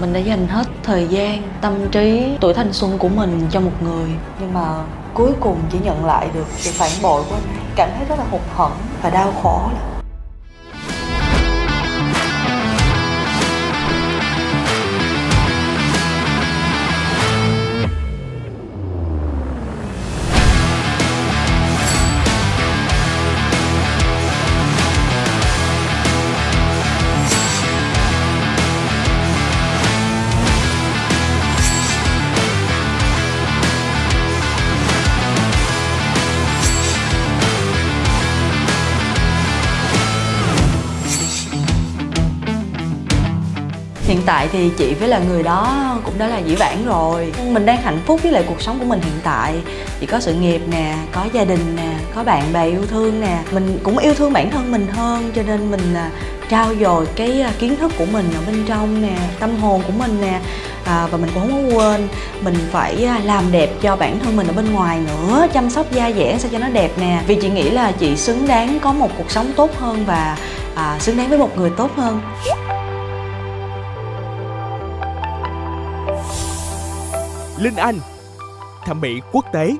mình đã dành hết thời gian tâm trí tuổi thanh xuân của mình cho một người. Nhưng mà cuối cùng chỉ nhận lại được sự phản bội của anh cảm thấy rất là hụt hẫng và đau khổ. lắm hiện tại thì chị với là người đó cũng đã là dĩ vãng rồi. Mình đang hạnh phúc với lại cuộc sống của mình hiện tại. Chị có sự nghiệp nè có gia đình nè có bạn bè yêu thương nè. Mình cũng yêu thương bản thân mình hơn cho nên mình là trao dồi cái à, kiến thức của mình ở bên trong nè tâm hồn của mình nè. À, và mình cũng không có quên mình phải à, làm đẹp cho bản thân mình ở bên ngoài nữa chăm sóc da dẻ sao cho nó đẹp nè. Vì chị nghĩ là chị xứng đáng có một cuộc sống tốt hơn và à, xứng đáng với một người tốt hơn. Linh Anh Thẩm mỹ quốc tế.